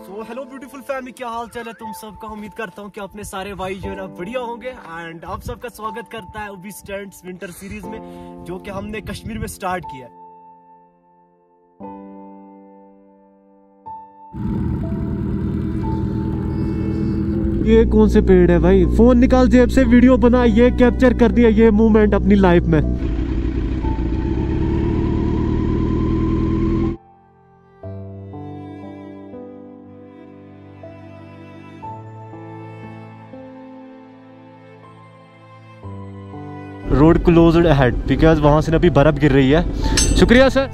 So hello beautiful family क्या हाल चाल है? तुम सबका उम्मीद करता हूँ कि अपने सारे भाई जो है ना बढ़िया होंगे। एंड आप सबका स्वागत करता है ओबी स्टैंड्स विंटर सीरीज़ में, जो कि हमने कश्मीर में स्टार्ट किया है। ये कौन से पेड़ है भाई? फ़ोन निकाल, जेब से वीडियो बना, ये कैप्चर कर दिया, ये मूवमेंट अपनी लाइफ में। रोड क्लोज हेड बिकॉज़ वहाँ से अभी बर्फ़ गिर रही है। शुक्रिया सर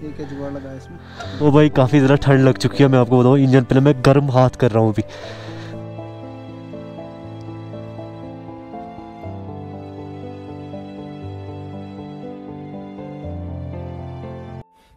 ठीक है लगा इसमें। ओ भाई काफ़ी ज़रा ठंड लग चुकी है मैं आपको बताऊँ इंजन पहले मैं गर्म हाथ कर रहा हूँ अभी।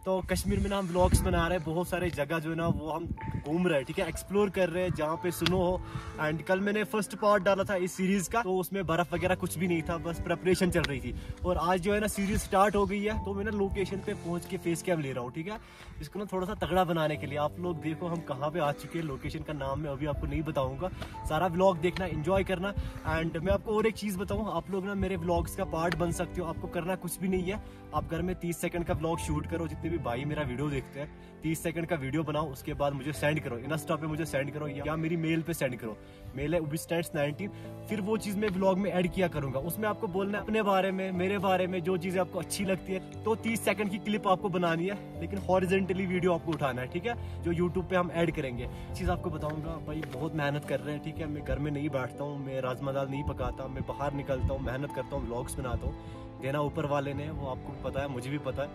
तो कश्मीर में ना हम ब्लॉग्स बना रहे हैं, बहुत सारे जगह जो है ना वो हम घूम रहे हैं, ठीक है? एक्सप्लोर कर रहे हैं, जहाँ पे सुनो हो। एंड कल मैंने फ़र्स्ट पार्ट डाला था इस सीरीज़ का तो उसमें बर्फ़ वगैरह कुछ भी नहीं था, बस प्रेपरेशन चल रही थी। और आज जो है ना सीरीज़ स्टार्ट हो गई है तो मैं ना लोकेशन पे पहुँच के फेस कैम ले रहा हूँ, ठीक है? इसको ना थोड़ा सा तगड़ा बनाने के लिए, आप लोग देखो हम कहाँ पे आ चुके हैं लोकेशन का नाम मैं अभी आपको नहीं बताऊँगा। सारा ब्लॉग देखना इंजॉय करना। एंड मैं आपको और एक चीज़ बताऊँ, आप लोग ना मेरे ब्लॉग्स का पार्ट बन सकते हो, आपको करना कुछ भी नहीं है। आप घर में तीस सेकंड का ब्लॉग शूट करो, जितने भी भाई मेरा वीडियो देखते हैं। तीस सेकंड का वीडियो बनाओ, उसके बाद मुझे सेंड करो। इंस्टा पे मुझे सेंड करो या मेरी मेल पे सेंड करो। मेल है उबिस्टैंड्स नाइनटीन फिर वो चीज़ मैं व्लॉग में ऐड किया करूँगा। उसमें आपको बोलना अपने बारे में, मेरे बारे में, जो चीज़ें आपको अच्छी लगती है। तो तीस सेकंड की क्लिप आपको बनानी है, लेकिन हॉरिजेंटली वीडियो आपको उठाना है, ठीक है? जो यूट्यूब पे हम ऐड करेंगे। चीज़ आपको बताऊँगा, भाई बहुत मेहनत कर रहे हैं, ठीक है? मैं घर में नहीं बैठता हूँ, मैं राजमा दाल नहीं पकाता, मैं बाहर निकलता हूँ, मेहनत करता हूँ ब्लॉग्स बनाता हूँ। देना ऊपर वाले ने, वो आपको पता है, मुझे भी पता है।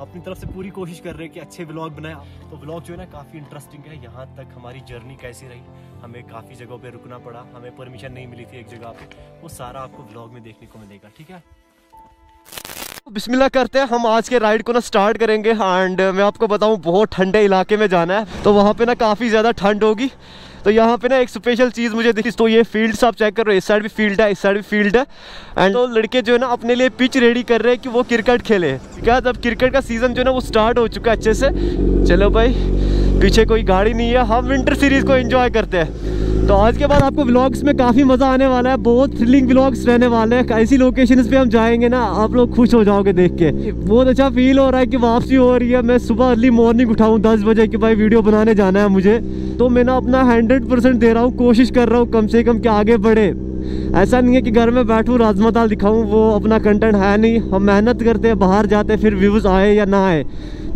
अपनी तरफ़ से पूरी कोशिश कर रहे हैं कि अच्छे व्लॉग बनाए। तो व्लॉग जो है ना, काफ़ी इंटरेस्टिंग है। यहाँ तक हमारी जर्नी कैसी रही, हमें काफ़ी जगहों पे रुकना पड़ा, हमें परमिशन नहीं मिली थी एक जगह पे। वो सारा आपको ब्लॉग में देखने को मिलेगा, ठीक है? बिस्मिल्लाह करते हैं, हम आज के राइड को ना स्टार्ट करेंगे। एंड मैं आपको बताऊँ, बहुत ठंडे इलाके में जाना है तो वहाँ पे ना काफ़ी ज़्यादा ठंड होगी। तो यहाँ पे ना एक स्पेशल चीज़ मुझे दिखी तो ये फ़ील्ड आप चेक कर रहे हो, इस साइड भी फ़ील्ड है, इस साइड भी फ़ील्ड है। एंड तो लड़के जो है ना अपने लिए पिच रेडी कर रहे हैं कि वो क्रिकेट खेले। क्या अब क्रिकेट का सीज़न जो है ना वो स्टार्ट हो चुका है अच्छे से। चलो भाई, पीछे कोई गाड़ी नहीं है, हम विंटर सीरीज़ को एंजॉय करते हैं। तो आज के बाद आपको व्लॉग्स में काफ़ी मज़ा आने वाला है, बहुत थ्रिलिंग व्लॉग्स रहने वाले हैं। ऐसी लोकेशन पे हम जाएँगे ना, आप लोग खुश हो जाओगे देख के। बहुत अच्छा फील हो रहा है कि वापसी हो रही है, मैं सुबह अर्ली मॉर्निंग उठाऊँ दस बजे कि भाई वीडियो बनाने जाना है मुझे। तो मैं ना अपना हंड्रेड परसेंट दे रहा हूँ, कोशिश कर रहा हूँ कम से कम कि आगे बढ़े। ऐसा नहीं है कि घर में बैठूँ राजमा दाल दिखाऊँ, वो अपना कंटेंट है नहीं। हम मेहनत करते हैं, बाहर जाते फिर व्यूज़ आए या ना आए।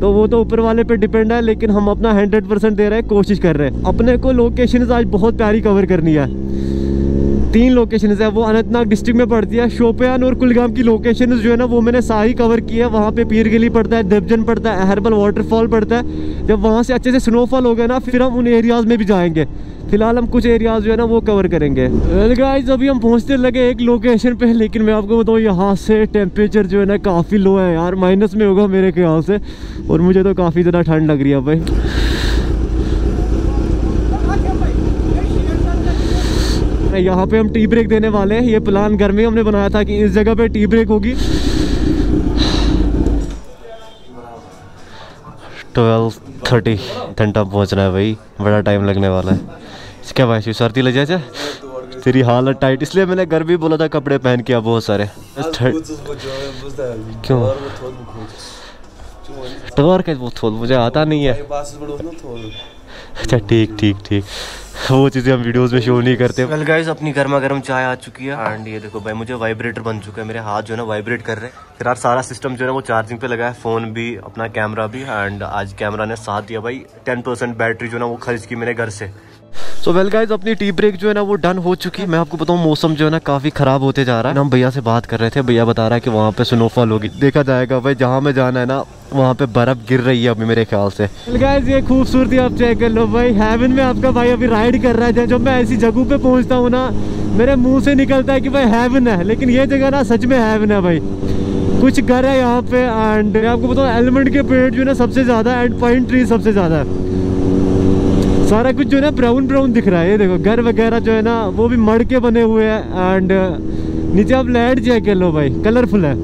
तो वो तो ऊपर वाले पे डिपेंड है, लेकिन हम अपना हंड्रेड परसेंट दे रहे हैं, कोशिश कर रहे हैं। अपने को लोकेशन आज बहुत प्यारी कवर करनी है। तीन लोकेशन है, वो अनंतनाग डिस्ट्रिक्ट में पड़ती है, शोपियान और कुलगाम की लोकेशन जो है ना, वो मैंने सारी कवर की है, वहाँ पे पीर गली पड़ता है देवजन पड़ता है अहरबल वाटरफॉल पड़ता है। जब वहाँ से अच्छे से स्नोफॉल हो गया ना, फिर हम उन एरियाज़ में भी जाएँगे। फ़िलहाल हम कुछ एरियाज़ जो है ना, वो कवर करेंगे। गाइस अभी हम पहुँचते लगे एक लोकेशन पे, लेकिन मैं आपको बताऊँ, यहाँ से टेम्परेचर जो है ना, काफ़ी लो है यार माइनस में होगा मेरे ख्याल से, और मुझे तो काफ़ी ज़्यादा ठंड लग रही है भाई। यहाँ पे हम टी ब्रेक देने वाले हैं। ये प्लान घर में हमने बनाया था कि इस जगह पे टी ब्रेक होगी। ट्वेल्व थर्टी घंटा पहुँचना है भाई। बड़ा टाइम लगने वाला है। क्या भाई सर्दी लग जाए। तेरी हालत टाइट इसलिए मैंने घर भी बोला था कपड़े पहन के बहुत सारे। क्यों? टोर का वो थोल मुझे आता नहीं है। अच्छा ठीक ठीक ठीक। वो चीज़ें हम वीडियोस में शो नहीं करते। वेल गाइस अपनी गर्मा गर्म चाय आ चुकी है। एंड ये देखो भाई, मुझे वाइब्रेटर बन चुका है। मेरे हाथ जो है ना वाइब्रेट कर रहे हैं। फिर यार सारा सिस्टम जो है ना वो चार्जिंग पे लगा है। फ़ोन भी, अपना कैमरा भी। एंड आज कैमरा ने साथ दिया भाई। टेन परसेंट बैटरी जो है ना वो खर्च की मेरे घर से। सो वेल गाइज़ अपनी टी ब्रेक जो है ना, वो डन हो चुकी है। मैं आपको बताऊँ, मौसम जो है ना, काफ़ी ख़राब होते जा रहा है। हम भैया से बात कर रहे थे। भैया बता रहा है कि वहाँ पे स्नोफॉल होगी। देखा जाएगा, भाई, जहाँ में जाना है ना, वहाँ पे बर्फ़ गिर रही है अभी मेरे ख्याल से। गाइज़ ये खूबसूरती आप चेक कर लो, भाई। हेवन में आपका भाई अभी राइड कर रहा है। जब मैं ऐसी जगह पे पहुँचता हूँ ना, मेरे मुँह से निकलता है कि भाई हेवन है। लेकिन ये जगह ना, सच में हेवन है, भाई। कुछ घर है यहाँ पे एंड आपको बताऊँ एलिमेंट के पेड़ जो है ना, सबसे ज़्यादा एंड पॉइंट ट्री सबसे ज़्यादा है। सारा कुछ जो है ना ब्राउन ब्राउन दिख रहा है, ये देखो, घर वगैरह जो है ना, वो भी मड़ के बने हुए हैं एंड नीचे आप लाइट चेक कर लो भाई कलरफुल है।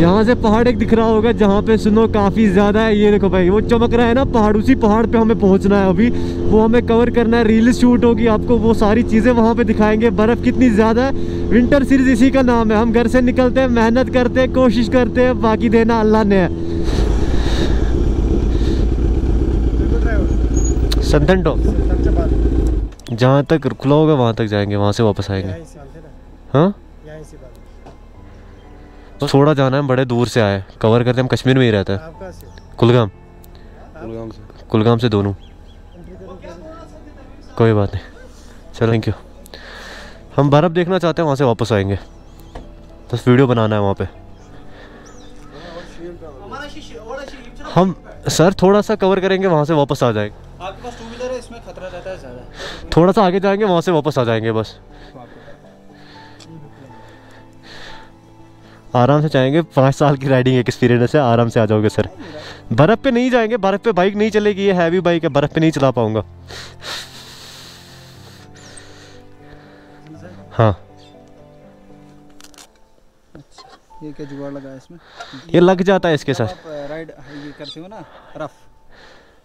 यहाँ से पहाड़ एक दिख रहा होगा, जहाँ पे सुनो काफ़ी ज़्यादा है, ये देखो भाई, वो चमक रहा है ना, पहाड़, उसी पहाड़ पे हमें पहुँचना है अभी। वो हमें कवर करना है रील शूट होगी आपको, वो सारी चीज़ें वहाँ पे दिखाएँगे। बर्फ़ कितनी ज़्यादा है विंटर सीरीज़ इसी का नाम है। हम घर से निकलते हैं, मेहनत करते हैं, कोशिश करते हैं, बाकी देना अल्लाह ने है। संतन टॉप। जहाँ तक खुला होगा वहाँ तक जाएँगे वहाँ से वापस आएँगे। हाँ तो थोड़ा जाना है बड़े दूर से आए कवर करते हम कश्मीर में ही रहता है। कुलगाम। कुलगाम से। कुलगाम से दोनों। कोई बात नहीं। चलो थैंक यू हम बर्फ़ देखना चाहते हैं वहाँ से वापस आएँगे। बस वीडियो बनाना है वहाँ पे। हम सर थोड़ा सा कवर करेंगे वहाँ से वापस आ जाएँगे। आपके पास टू व्हीलर है इसमें खतरा रहता है ज़्यादा। थोड़ा सा आगे जाएँगे वहाँ से वापस आ जाएँगे बस। आराम से जाएँगे पाँच साल की राइडिंग एक्सपीरियंस है आराम से आ जाओगे सर। बर्फ़ पे नहीं जाएँगे बर्फ़ पे बाइक नहीं चलेगी ये हैवी बाइक है बर्फ़ पे नहीं चला पाऊँगा। हाँ। ये क्या जुगाड़ लगा है इसमें? ये लग जाता है इसके साथ। राइड ये करते हो ना रफ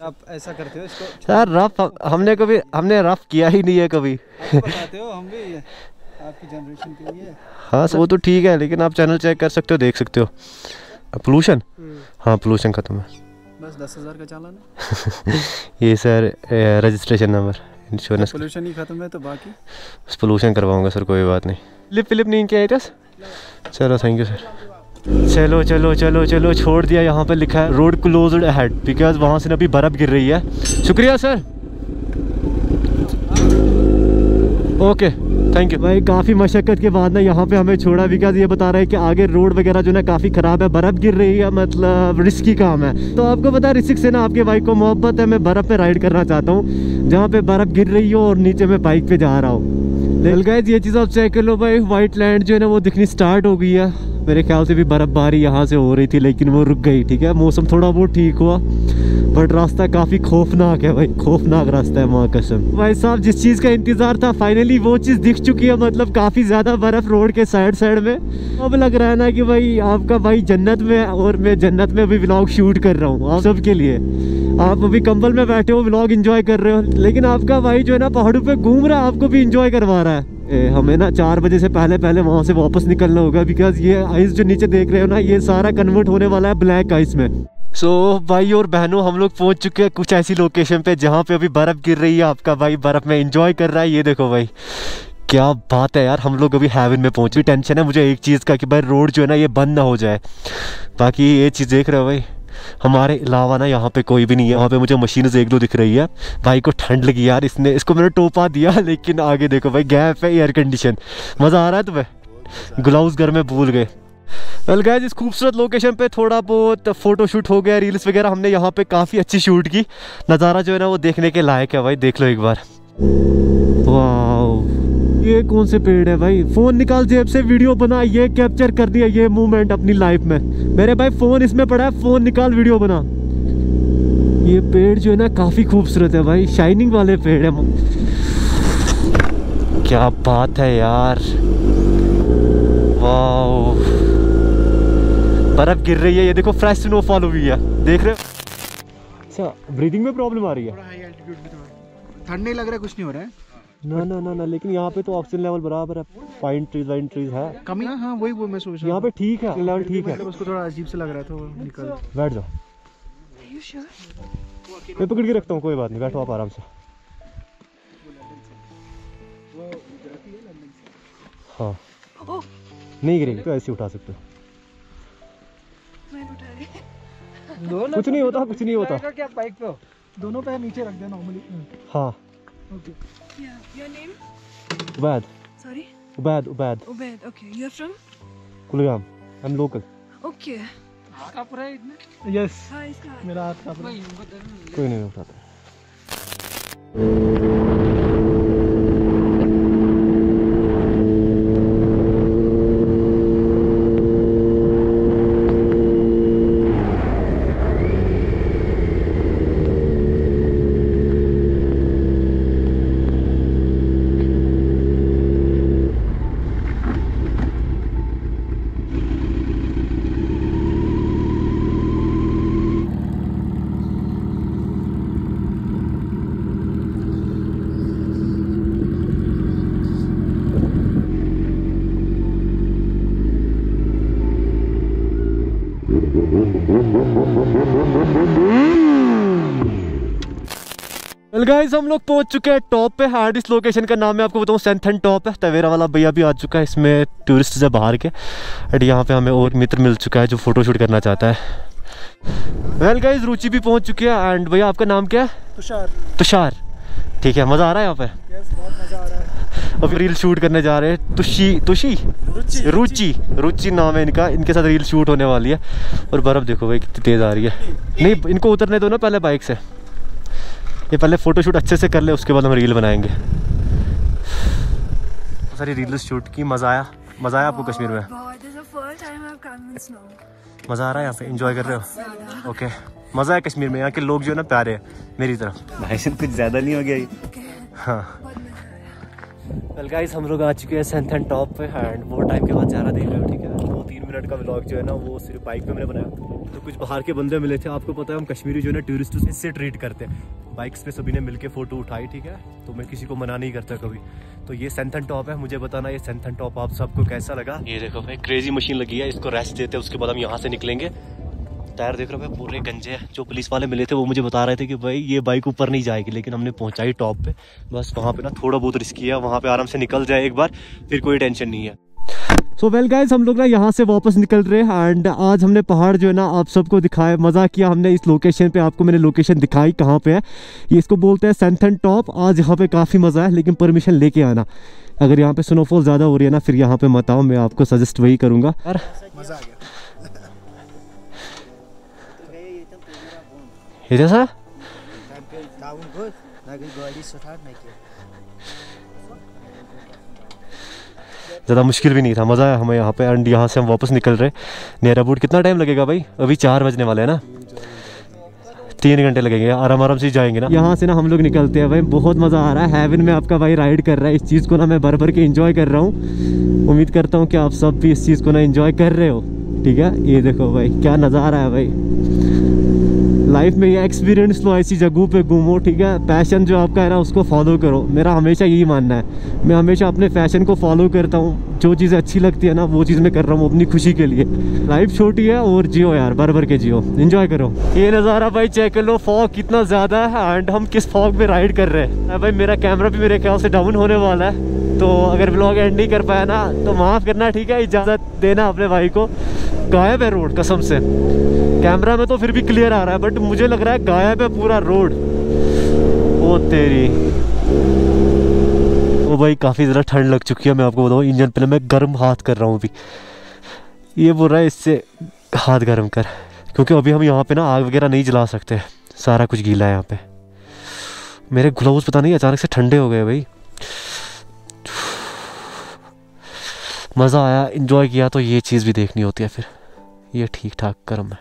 आप ऐसा करते हो इसको? सर रफ हमने कभी हमने रफ किया ही नहीं है कभी। बताते हो हम भी आपकी जनरेशन के लिए। हाँ सर वो तो ठीक है लेकिन आप चैनल चेक कर सकते हो देख सकते हो। पोलूशन हाँ पोलूशन ख़त्म है। बस दस हज़ार का चालान है। ये sir registration number insurance pollution ही खत्म है तो बाकी? पोलूशन करवाऊँगा सर कोई बात नहीं। फ्लिप फ्लिप नहीं किया चलो थैंक यू सर चलो चलो चलो चलो, छोड़ दिया, यहाँ पे लिखा है रोड क्लोज्ड अहेड बिकॉज़ वहाँ से अभी बर्फ़ गिर रही है। शुक्रिया सर ओके थैंक यू भाई, काफ़ी मशक्क़त के बाद ना यहाँ पे हमें छोड़ा बिकॉज़ ये बता रहा है कि आगे रोड वगैरह जो ना काफ़ी ख़राब है, बर्फ़ गिर रही है मतलब रिस्की काम है। तो आपको पता है रिस्क से ना आपके बाइक को मोहब्बत है, मैं बर्फ़ पे राइड करना चाहता हूँ, जहाँ पे बर्फ़ गिर रही हो और नीचे मैं बाइक पे जा रहा हूँ। ये चीज़ आप चेक कर लो भाई वाइट लैंड जो है ना, वो दिखनी स्टार्ट हो गई है। मेरे ख्याल से भी बर्फ़बारी यहाँ से हो रही थी, लेकिन वो रुक गई, ठीक है? मौसम थोड़ा बहुत ठीक हुआ बट रास्ता काफ़ी खौफनाक है भाई, खौफनाक रास्ता है वहाँ, कसम। भाई साहब, जिस चीज़ का इंतज़ार था फाइनली वो चीज़ दिख चुकी है मतलब काफ़ी ज़्यादा बर्फ़ रोड के साइड साइड में। अब लग रहा है ना कि भाई, आपका भाई जन्नत में और मैं जन्नत में अभी ब्लॉग शूट कर रहा हूँ, आप सबके लिए। आप अभी कंबल में बैठे हो ब्लॉग एंजॉय कर रहे हो, लेकिन आपका भाई जो है ना, पहाड़ों पे घूम रहा है, आपको भी इंजॉय करवा रहा है। ए, हमें ना चार बजे से पहले पहले वहाँ से वापस निकलना होगा बिकॉज़ ये आइस जो नीचे देख रहे हो ना ये सारा कन्वर्ट होने वाला है ब्लैक आइस में। सो so, भाई और बहनों हम लोग पहुँच चुके हैं कुछ ऐसी लोकेशन पे जहाँ पे अभी बर्फ़ गिर रही है आपका भाई बर्फ़ में इंजॉय कर रहा है ये देखो भाई। क्या बात है यार हम लोग अभी हेवन में पहुँचे। टेंशन है मुझे एक चीज़ का कि भाई रोड जो है ना ये बंद ना हो जाए। बाकी ये चीज़ देख रहे हो भाई। हमारे अलावा ना यहाँ पे कोई भी नहीं है। वहाँ पे मुझे मशीन एक दो दिख रही है। भाई को ठंड लगी यार इसने, इसको मैंने टोपा दिया, लेकिन आगे देखो भाई गैप है एयर कंडीशन मज़ा आ रहा है तुम्हें? ग्लव्स घर में भूल गए। वेल गाइस इस खूबसूरत लोकेशन पे थोड़ा बहुत फ़ोटो शूट हो गया रील्स वगैरह हमने यहाँ पे काफ़ी अच्छी शूट की। नज़ारा जो है ना वो देखने के लायक है भाई, देख लो एक बार। वाह। ये कौन से पेड़ है भाई? फ़ोन निकाल जेब से, वीडियो बना, ये कैप्चर कर दिया, ये मूवमेंट अपनी लाइफ में। मेरे भाई, फ़ोन इसमें पड़ा है, फ़ोन निकाल, वीडियो बना। ये पेड़ जो है ना, काफ़ी खूबसूरत है भाई शाइनिंग वाले पेड़ है क्या बात है यार। बर्फ़ गिर रही है, ये देखो फ्रेश स्नोफॉल हुई है। देख रहे हो? अच्छा ब्रीदिंग में प्रॉब्लम आ रही है। में थोड़ा ठंड नहीं लग रहा है, कुछ नहीं हो रहा है। ना ना ना ना लेकिन यहाँ पे तो ऑक्सीजन लेवल बराबर है पाइन ट्रीज वाइन ट्रीज है। कमी हाँ हाँ वही वो मैं सोच रहा यहाँ पे ठीक है लेवल ठीक है। मतलब उसको थोड़ा अजीब से लग रहा था वो निकल बैठ जाओ। मैं पकड़ के रखता हूँ कोई बात नहीं बैठो आप आराम से। हाँ। नहीं गिरेगी तो ऐसे उठा सकते हो। कुछ नहीं होता कुछ नहीं होता। क्या बाइक पे? दोनों पैर नीचे रख दे नॉर्मली हाँ। Okay Yeah. Your name? Ubaid Sorry? Ubaid Ubaid Obed. Okay. You're from? Kulgam I am local Okay. Yes Hi, Sky. मेरा हाथ कांप रहा है कोई नहीं उठाता वेल गाइस हम लोग पहुँच चुके हैं टॉप पे हार्ड इस लोकेशन का नाम मैं आपको बताऊँ सेंथन टॉप है। तवेरा वाला भैया भी आ चुका है इसमें टूरिस्ट से बाहर के। एंड यहाँ पे हमें और मित्र मिल चुका है जो फोटोशूट करना चाहता है। वेल गाइस रुचि भी पहुँच चुकी है। एंड भैया आपका नाम क्या है? तुषार। तुषार। ठीक है मज़ा आ रहा है यहाँ पे? Yes, बहुत मज़ा आ रहा है। अभी रील शूट करने जा रहे हैं। तुषी तुषी रुचि रुचि। रुचि। नाम है इनका। इनके साथ रील शूट होने वाली है। और बर्फ़ देखो भाई कितनी तेज़ आ रही है। नहीं इनको उतरने दो ना पहले बाइक से। ये पहले फ़ोटो शूट अच्छे से कर ले उसके बाद हम रील बनाएँगे। सारी रील शूट की। मज़ा आया। मज़ा आया आपको कश्मीर में. मज़ा आ रहा है यहाँ पे? इंजॉय कर रहे हो? ओके मज़ा है कश्मीर में? यहाँ के लोग जो है ना प्यारे हैं मेरी तरफ़। भाई कुछ ज़्यादा नहीं हो गया ये। हाँ। वेल गाइस हम लोग आ चुके हैं सेंथन टॉप पे एंड बहुत टाइम के बाद जा रहा देख रहे हो, ठीक है? दो तीन मिनट का व्लॉग जो है ना, वो सिर्फ़ बाइक पे मैंने बनाया। तो कुछ बाहर के बंदे मिले थे, आपको पता है, हम कश्मीरी जो है ना टूरिस्ट इससे ट्रीट करते हैं। बाइक्स पे सभी ने मिलके फ़ोटो उठाई, ठीक है? तो मैं किसी को मना नहीं करता कभी। तो ये सेंथन टॉप है, मुझे बताना ये सेंथन टॉप आप सबको कैसा लगा? ये देखो, भाई क्रेजी मशीन लगी है, इसको रेस्ट देते हैं, उसके बाद हम यहाँ से निकलेंगे। टायर देख रहे हो भाई पूरे गंजे हैं। जो पुलिस वाले मिले थे वो मुझे बता रहे थे कि भाई ये बाइक ऊपर नहीं जाएगी लेकिन हमने पहुंचाई टॉप पे। बस वहाँ पे ना थोड़ा बहुत रिस्की है वहाँ पे आराम से निकल जाए एक बार फिर कोई टेंशन नहीं है। सो वेल गाइस हम लोग ना यहाँ से वापस निकल रहे हैं एंड आज हमने पहाड़ जो है ना आप सबको दिखाया मज़ा किया हमने इस लोकेशन पे आपको मैंने लोकेशन दिखाई कहाँ पे है। ये इसको बोलते हैं सेंथन टॉप आज यहाँ पे काफ़ी मज़ा है लेकिन परमिशन लेके आना। अगर यहाँ पे स्नोफॉल ज़्यादा हो रही है ना फिर यहाँ पे मत आओ मैं आपको सजेस्ट वही करूँगा। गया ये जैसा ज़्यादा मुश्किल भी नहीं था, मज़ा आया हमें यहाँ पे एंड यहाँ से हम वापस निकल रहे। नियर अबाउट कितना टाइम लगेगा भाई? अभी चार बजने वाले हैं ना? तीन घंटे लगेंगे, आराम आराम से जाएँगे ना? यहाँ से ना हम लोग निकलते हैं भाई, बहुत मज़ा आ रहा है। हेवन में आपका भाई राइड कर रहा है, इस चीज़ को ना मैं भर भर के इंजॉय कर रहा हूँ। उम्मीद करता हूँ कि आप सब भी इस चीज़ को ना इंजॉय कर रहे हो। ठीक है? ये देखो भाई, क्या नज़ारा है भाई। लाइफ में ये एक्सपीरियंस लो, ऐसी जगहों पे घूमो, ठीक है? पैशन जो आपका है ना, उसको फॉलो करो। मेरा हमेशा यही मानना है। मैं हमेशा अपने फ़ैशन को फॉलो करता हूँ। जो चीज़ें अच्छी लगती है ना, वो चीज़ मैं कर रहा हूँ अपनी खुशी के लिए। लाइफ छोटी है और जियो यार भर भर के जियो। इन्जॉय करो। ये नज़ारा भाई चेक कर लो फॉग कितना ज़्यादा है एंड हम किस फॉग में राइड कर रहे हैं? भाई, मेरा कैमरा भी मेरे ख्याल से डाउन होने वाला है। तो अगर ब्लॉग एंड नहीं कर पाया ना तो माफ़ करना, ठीक है? इजाज़त देना अपने भाई को। गायब है रोड कसम से। कैमरा में तो फिर भी क्लियर आ रहा है बट मुझे लग रहा है गायब है पूरा रोड ओ तेरी। ओ भाई, काफ़ी ज़्यादा ठंड लग चुकी है, मैं आपको बताऊँ, इंजन पे ना मैं गर्म हाथ कर रहा हूँ अभी। ये बोल रहा है, इससे हाथ गर्म कर। क्योंकि अभी हम यहाँ पे ना आग वगैरह नहीं जला सकते। सारा कुछ गीला है यहाँ पे। मेरे ग्लव्स पता नहीं, अचानक से ठंडे हो गए भाई। मज़ा आया इन्जॉय किया तो ये चीज़ भी देखनी होती है फिर। ये ठीक ठाक कर्म है।